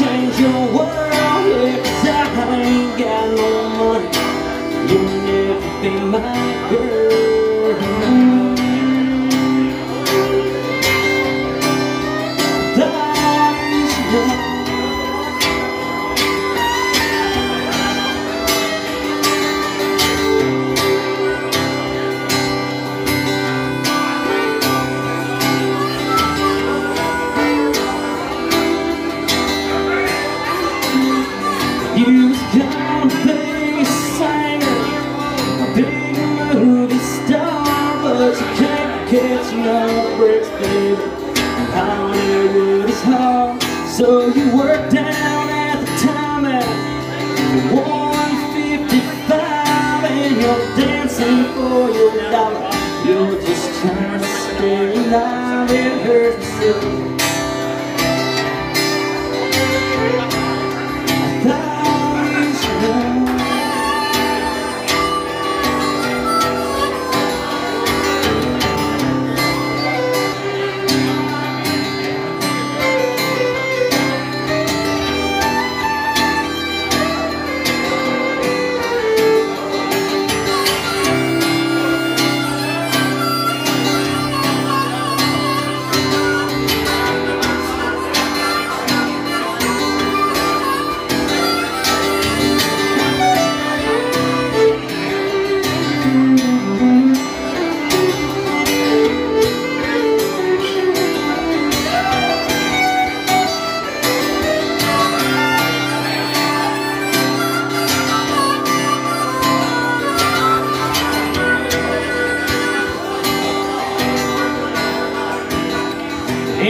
change your world if I ain't got no money. You'll never be mine. You gonna be singer, a big movie star, but you can't catch no breaks, baby. Hollywood is hard, so you work down at the time at 155, and you're dancing for your dollar. You're just trying to stay alive, it hurts me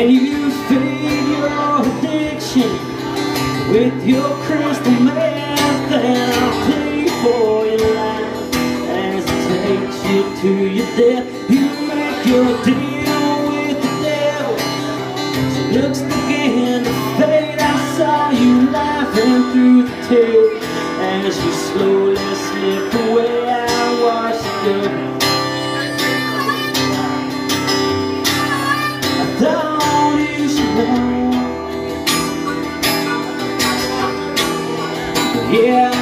And you feed your addiction with your crystal meth And I'll pay for your life as it takes you to your death Yeah,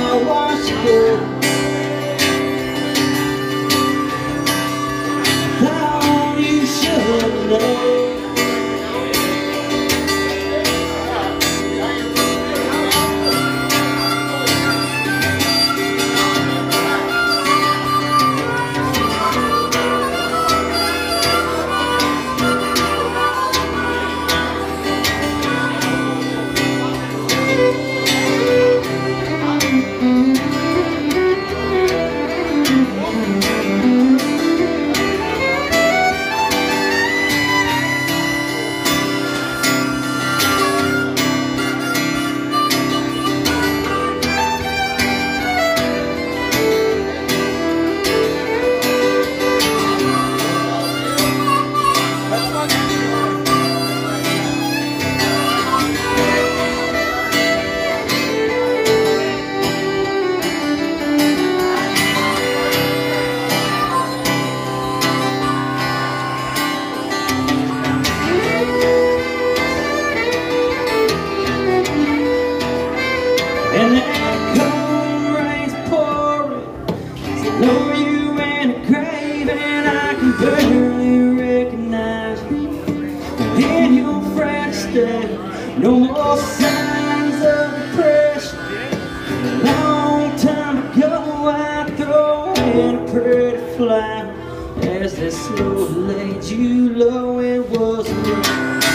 And that cold rain's pouring So know you in a grave And I can barely recognize you. In your fresh state No more signs of depression. A long time ago I throw in a pretty fly. As they slowly laid you low It was me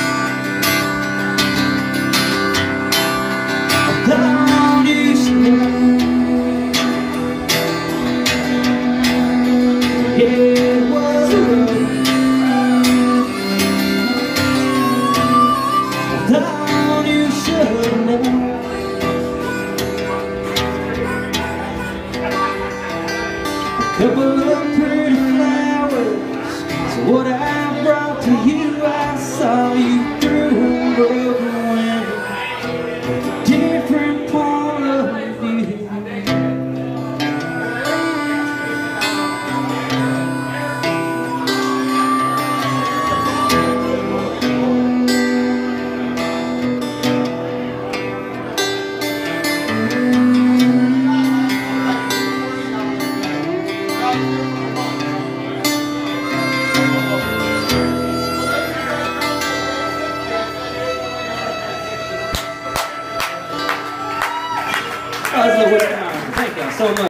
couple of pretty flowers So what I so much.